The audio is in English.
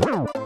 Wow.